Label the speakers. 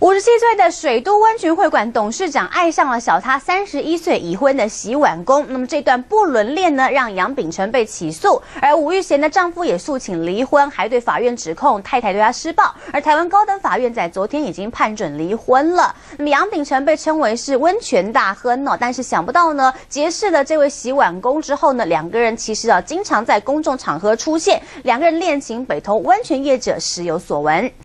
Speaker 1: 五十七岁的水都温泉会馆董事长爱上了小他三十一岁已婚的洗碗工，那么这段不伦恋呢，让杨秉成被起诉，而吴玉贤的丈夫也诉请离婚，还对法院指控太太对他施暴，而台湾高等法院在昨天已经判准离婚了。那么杨秉成被称为是温泉大亨。哦，但是想不到呢，结识了这位洗碗工之后呢，两个人其实啊经常在公众场合出现，两个人恋情北投温泉业者时有所闻。